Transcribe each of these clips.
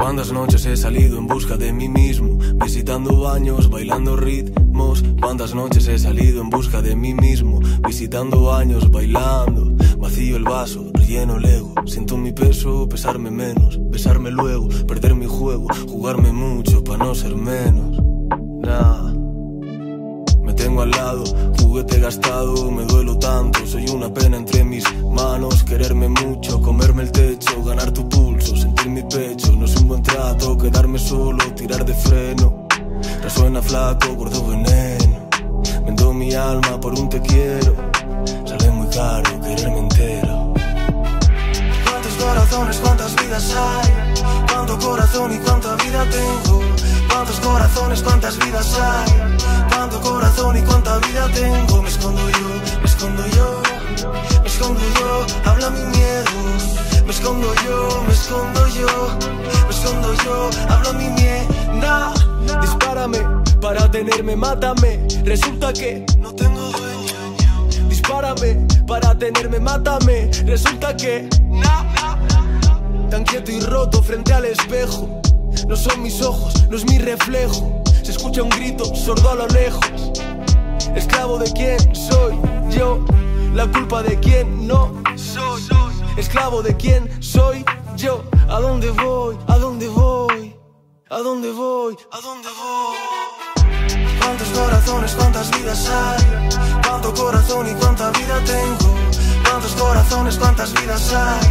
Cuántas noches he salido en busca de mí mismo, visitando baños, bailando ritmos. Cuántas noches he salido en busca de mí mismo, visitando años, bailando. Vacío el vaso, relleno el ego. Siento mi peso, pesarme menos, besarme luego, perder mi juego, jugarme mucho para no ser menos. Nah. Me tengo al lado, juguete gastado, me duelo tanto, soy una pena entre mis manos, quererme mucho, comerme el techo, ganar tu pulso, sentir mi pecho, no es un buen trato, quedarme solo, tirar de freno, resuena flaco, gordo veneno, vendo mi alma por un te quiero, sale muy caro quererme entero. ¿Cuántos corazones, cuántas vidas hay? ¿Cuánto corazón y cuánta vida tengo? ¿Cuántos corazones, cuántas vidas hay? ¿Cuánto corazón y cuánta vida tengo? Me escondo yo, me escondo yo, me escondo yo, habla mi miedo. Me escondo yo, me escondo yo, me escondo yo, habla mi miedo. Dispárame para tenerme, mátame. Resulta que no tengo dueño. Dispárame para tenerme, mátame. Resulta que tan quieto y roto frente al espejo. No son mis ojos, no es mi reflejo. Se escucha un grito sordo a lo lejos. Esclavo de quién soy yo, la culpa de quién no soy. Esclavo de quién soy yo. ¿A dónde voy? ¿A dónde voy? ¿A dónde voy? ¿A dónde voy? ¿Cuántos corazones, cuántas vidas hay? ¿Cuánto corazón y cuánta vida tengo? ¿Cuántos corazones, cuántas vidas hay?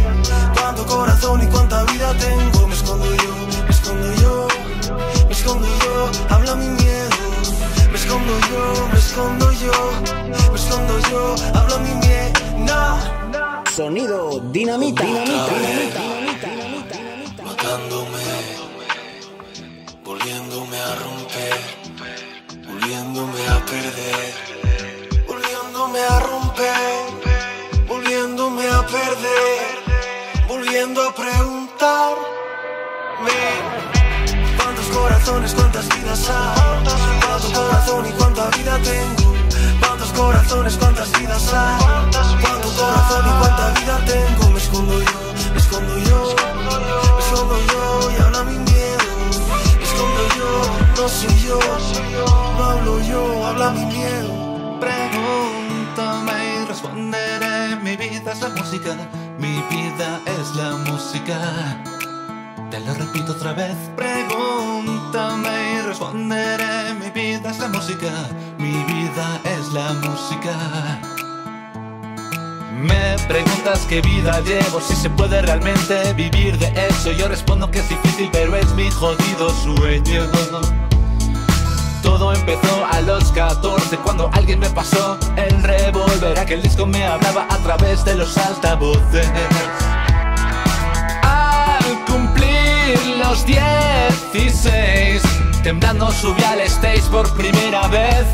¿Cuánto corazón y cuánta vida tengo? Me escondo yo, me escondo yo, me escondo yo, habla mi miedo. Escondo yo, me escondo yo, me escondo yo, habla mi miedo. Sonido dinamita. matándome, corazones, cuántas vidas hay? ¿Cuánto corazón y cuánta vida tengo? Me escondo yo, me escondo yo, me escondo yo y habla mi miedo. Me escondo yo, no soy yo, no hablo yo, habla mi miedo. Pregúntame y responderé. Mi vida es la música, mi vida es la música. Te lo repito otra vez. Pregúntame y responderé. Mi vida es la música, mi vida es la música. Me preguntas qué vida llevo, si se puede realmente vivir de eso. Yo respondo que es difícil, pero es mi jodido sueño. Todo empezó a los 14 cuando alguien me pasó el revólver. Aquel disco me hablaba a través de los altavoces. Al cumplir los 16, temblando subí al stage por primera vez.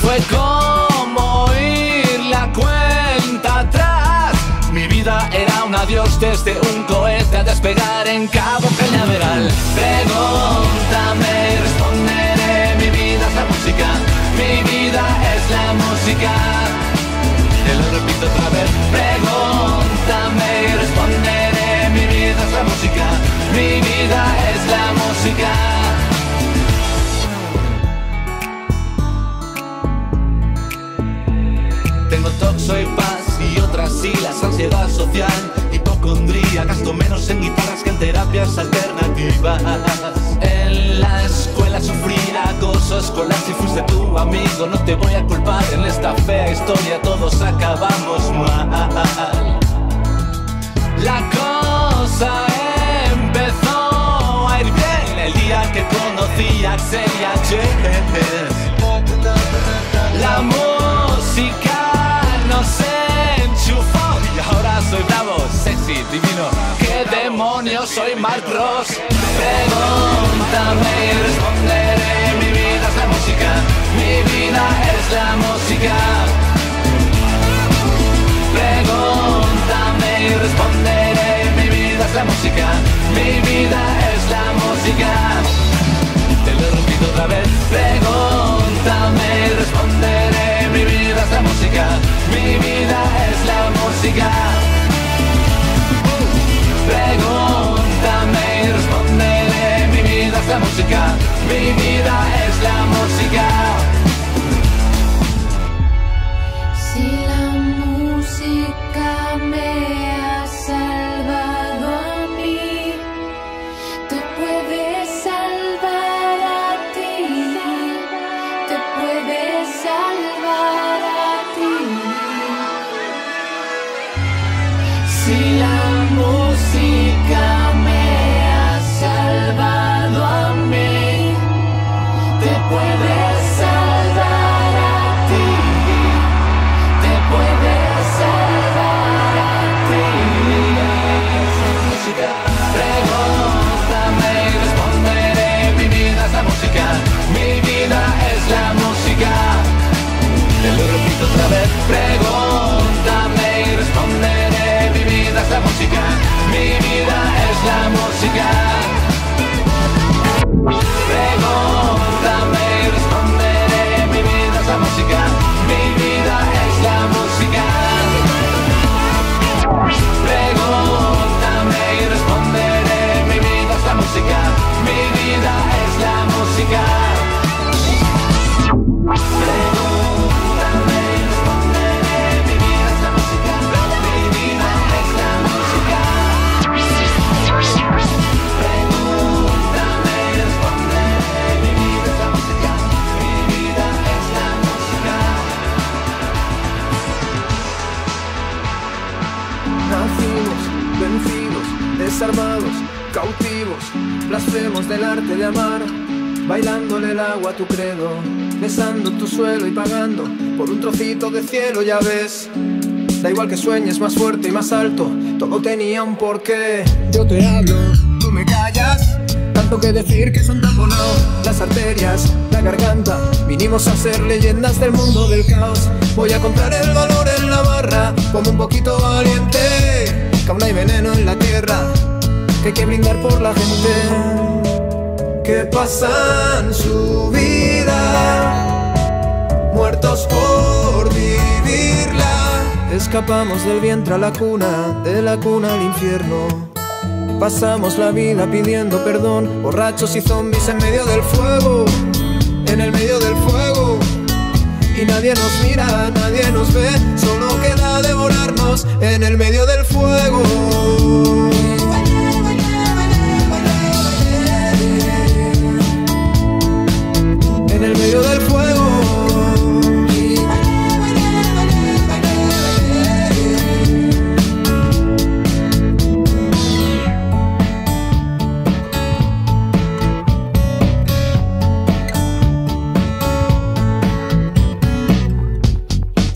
Fue como oír la cuenta atrás. Mi vida era un adiós desde un cohete a despegar en Cabo Cañaveral. Pregúntame responderé. Mi vida es la música, mi vida es la música. Te lo repito otra vez. Pregúntame y responderé. Mi vida es la música, mi vida es la música. Tengo toxo y paz y otras siglas, ansiedad social, hipocondría, gasto menos en guitarras que en terapias alternativas. En la escuela sufrí acoso escolar, si fuiste tu amigo no te voy a culpar, en esta fea historia todos acabamos mal. La cosa día que conocí a Axel y a Jess. La música nos enchufó y ahora soy bravo, sexy, divino. ¿Qué demonios soy Mark Ross? Pregúntame y responderé. Mi vida es la música, mi vida es la música. Pregúntame y responderé. Mi vida es la música, mi vida es la música. Te lo repito otra vez. Pregúntame y responderé. Mi vida es la música, mi desarmados, cautivos, blasfemos del arte de amar, bailándole el agua a tu credo, besando tu suelo y pagando por un trocito de cielo, ya ves. Da igual que sueñes más fuerte y más alto, todo tenía un porqué. Yo te hablo, tú me callas. Tanto que decir que son taponados las arterias, la garganta. Vinimos a ser leyendas del mundo del caos. Voy a comprar el valor en la barra, como un poquito valiente. Aún hay veneno en la tierra, que hay que brindar por la gente. Que pasan su vida, muertos por vivirla. Escapamos del vientre a la cuna, de la cuna al infierno. Pasamos la vida pidiendo perdón, borrachos y zombies en medio del fuego, en el medio del fuego. Y nadie nos mira, nadie nos ve, solo queda devorarnos en el medio del fuego. Del fuego.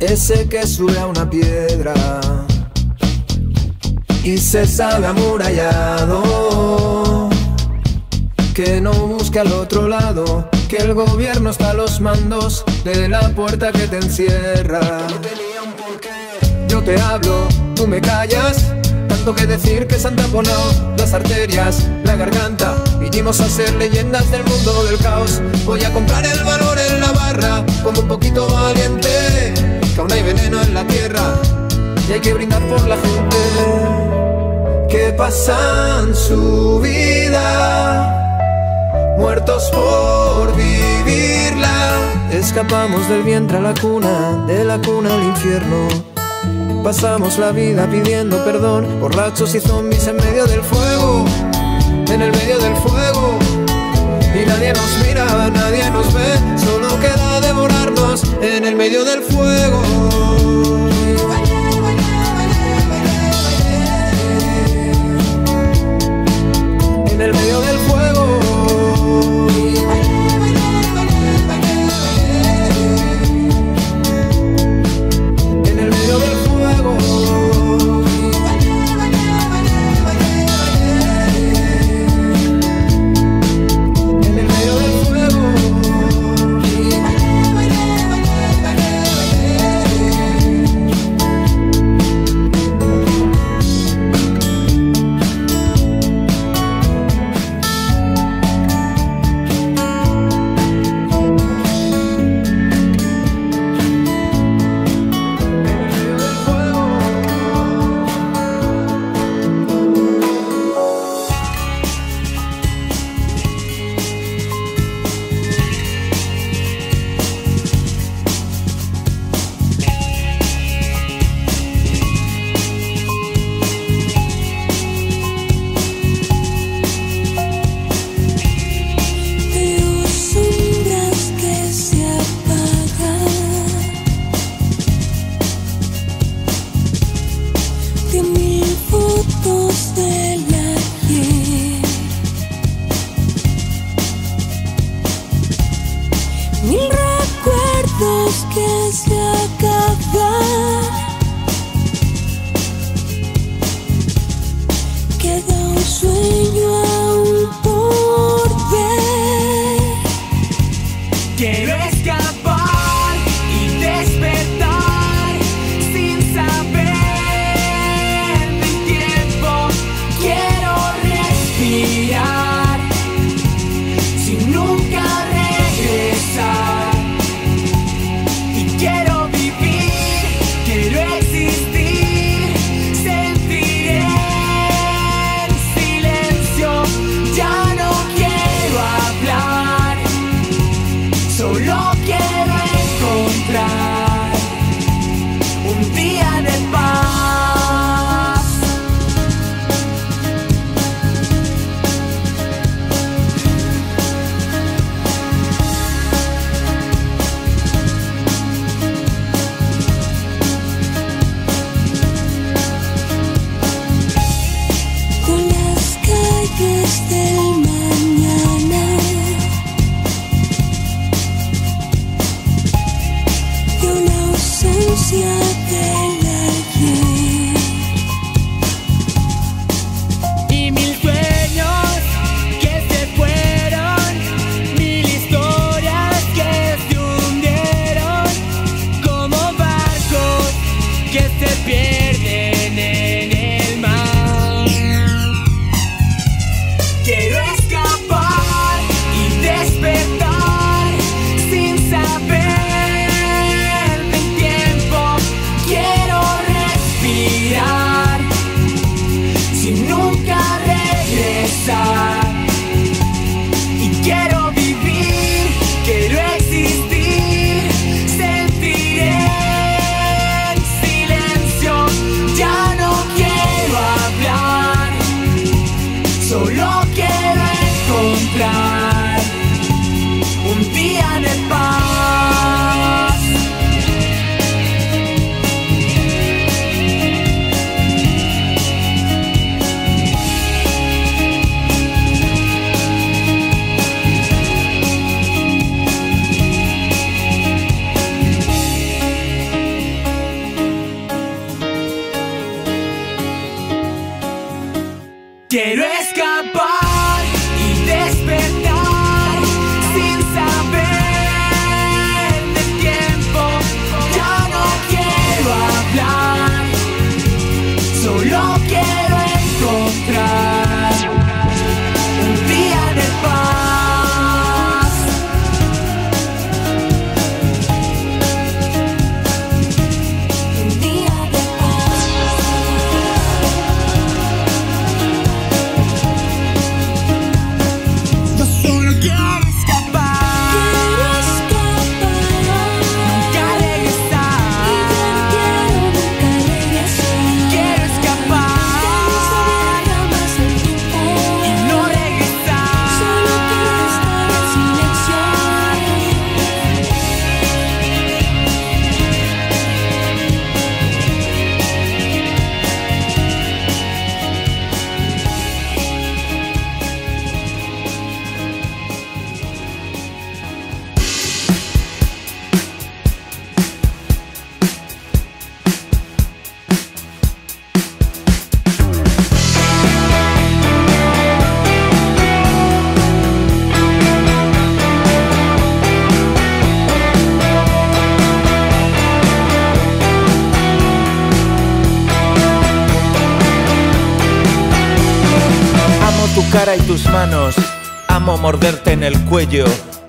Ese que sube a una piedra y se sabe amurallado. Que no busque al otro lado, que el gobierno está a los mandos de la puerta que te encierra. Yo te hablo, tú me callas. Tanto que decir que se han taponado las arterias, la garganta. Vinimos a ser leyendas del mundo del caos. Voy a comprar el valor en la barra, como un poquito valiente. Que aún hay veneno en la tierra y hay que brindar por la gente. Que pasan su vida, muertos por vivirla. Escapamos del vientre a la cuna, de la cuna al infierno. Pasamos la vida pidiendo perdón, borrachos y zombies en medio del fuego, en el medio del fuego. Y nadie nos mira, nadie nos ve, solo queda devorarnos en el medio del fuego. En el medio del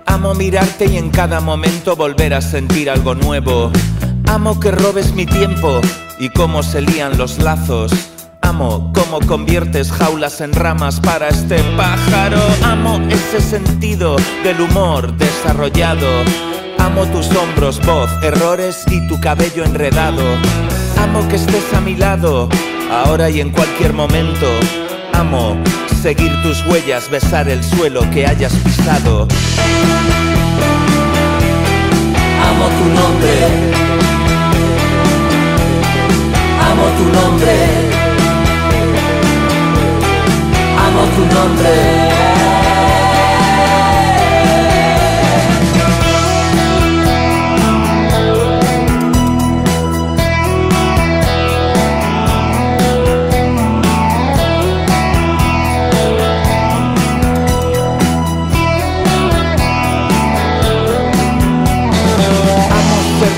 Amo mirarte y en cada momento volver a sentir algo nuevo. Amo que robes mi tiempo y cómo se lían los lazos. Amo cómo conviertes jaulas en ramas para este pájaro. Amo ese sentido del humor desarrollado. Amo tus hombros, voz, errores y tu cabello enredado. Amo que estés a mi lado, ahora y en cualquier momento. Amo seguir tus huellas, besar el suelo que hayas pisado. Amo tu nombre. Amo tu nombre. Amo tu nombre.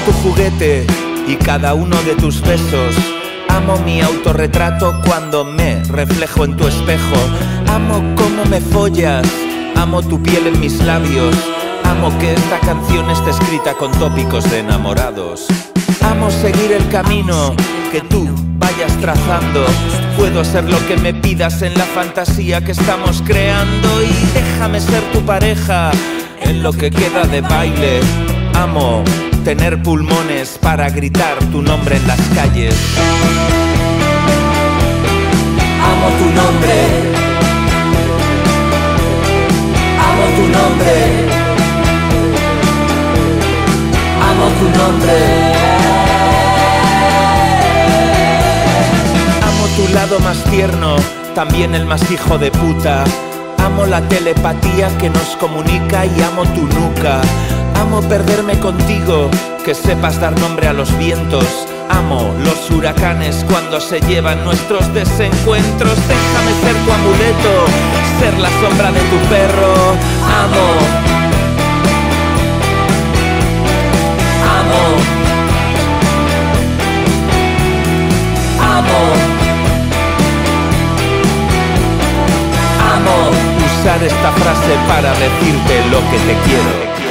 Tu juguete y cada uno de tus besos. Amo mi autorretrato cuando me reflejo en tu espejo. Amo cómo me follas. Amo tu piel en mis labios. Amo que esta canción esté escrita con tópicos de enamorados. Amo seguir el camino que tú vayas trazando. Puedo ser lo que me pidas en la fantasía que estamos creando y déjame ser tu pareja en lo que queda de baile. Amo tener pulmones para gritar tu nombre en las calles. Amo tu nombre. Amo tu nombre. Amo tu nombre. Amo tu lado más tierno, también el más hijo de puta. Amo la telepatía que nos comunica y amo tu nuca. Amo perderme contigo, que sepas dar nombre a los vientos. Amo los huracanes cuando se llevan nuestros desencuentros. Déjame ser tu amuleto, ser la sombra de tu perro. Amo, Amo. Usar esta frase para decirte lo que te quiero.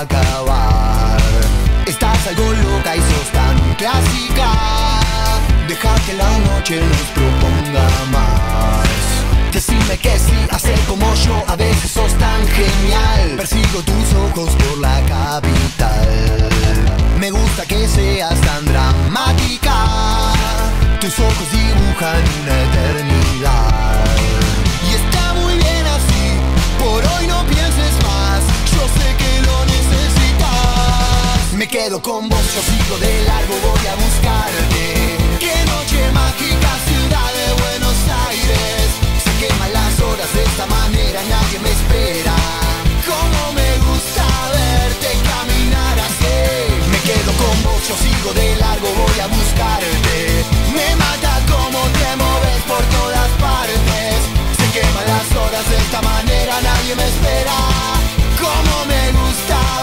Acabar. Estás algo loca y sos tan clásica. Deja que la noche nos proponga más. Decime que sí, hacer como yo A veces sos tan genial. Persigo tus ojos por la capital. Me gusta que seas tan dramática. Tus ojos dibujan una eternidad. Y está muy bien así Por hoy no pienses más. Yo sé que lo necesitas Me quedo con vos, yo sigo de largo Voy a buscarte. Qué noche mágica, ciudad de Buenos Aires. Se queman las horas de esta manera Nadie me espera. Cómo me gusta verte caminar así. Me quedo con vos, yo sigo de largo Voy a buscarte. Me mata como te moves por todas partes. Se queman las horas de esta manera, nadie me espera. Como me gusta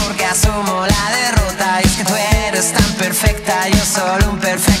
porque asumo la derrota. Y es que tú eres tan perfecta, yo solo un perfecto.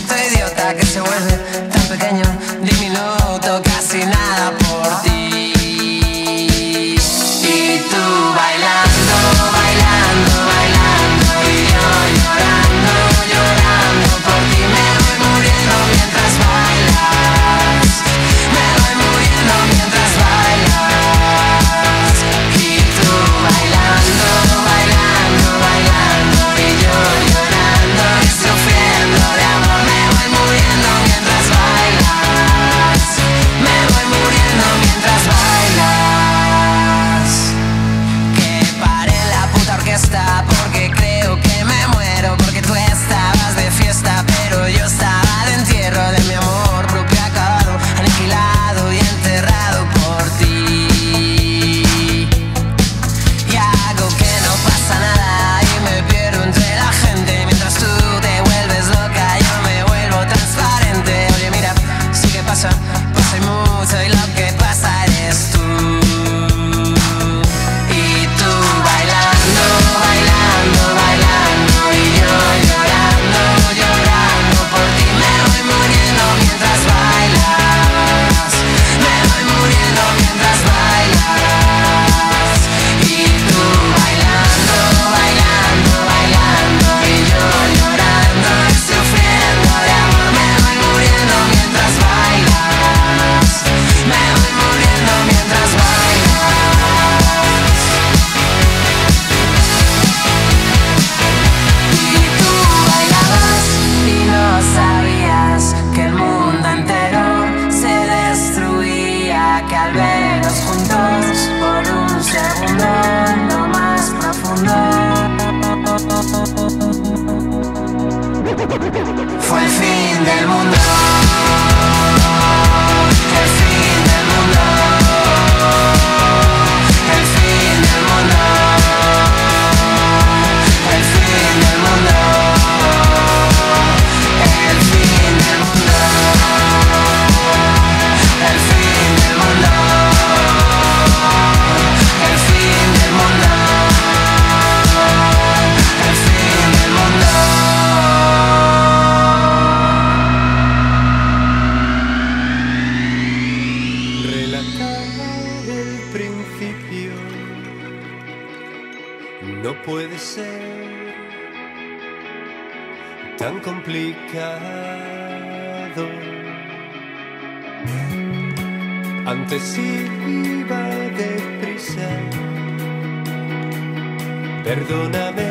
Perdóname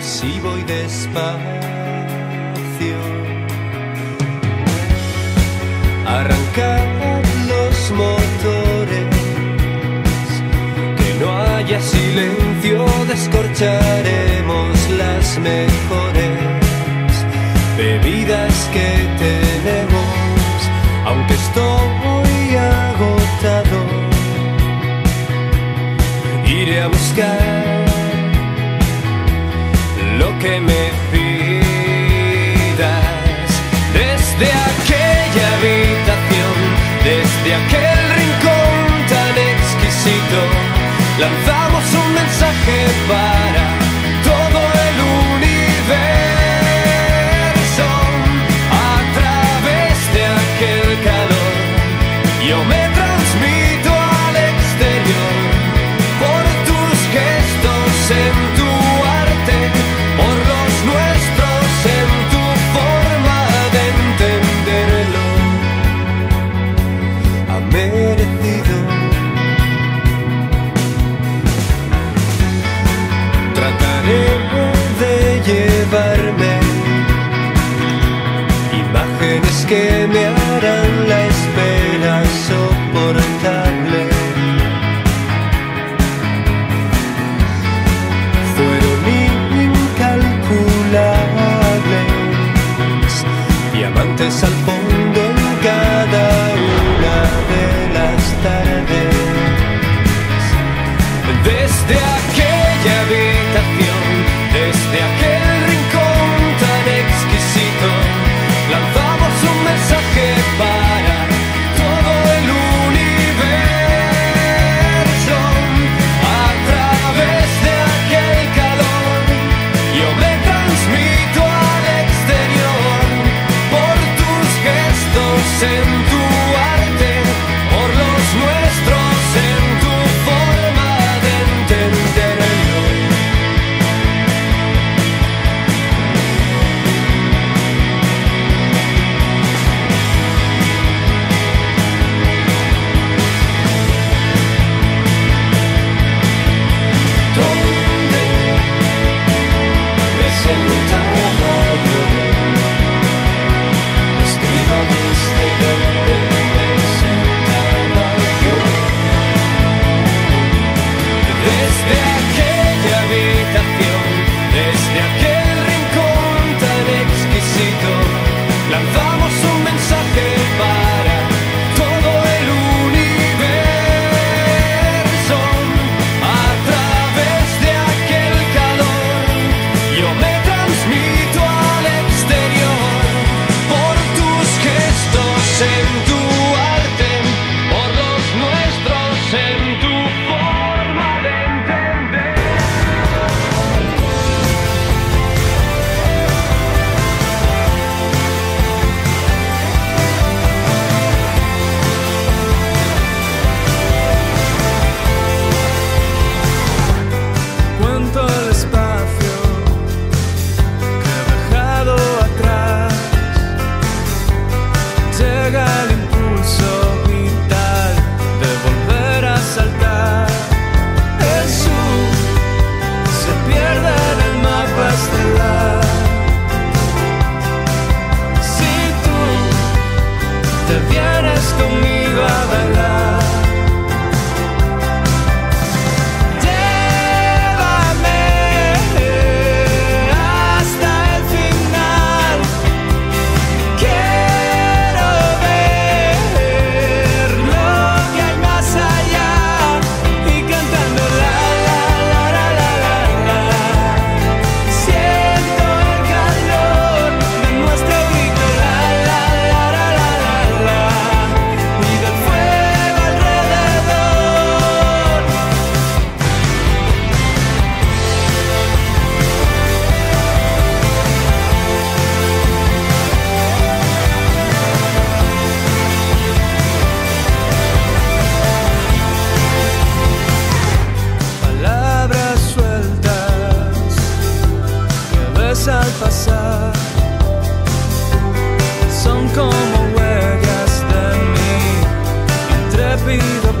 si voy despacio. Arrancar los motores, que no haya silencio, descorcharemos las mejores bebidas que tenemos. que me pidas. Desde aquella habitación, desde aquel rincón tan exquisito, lanzamos un mensaje para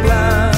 plan.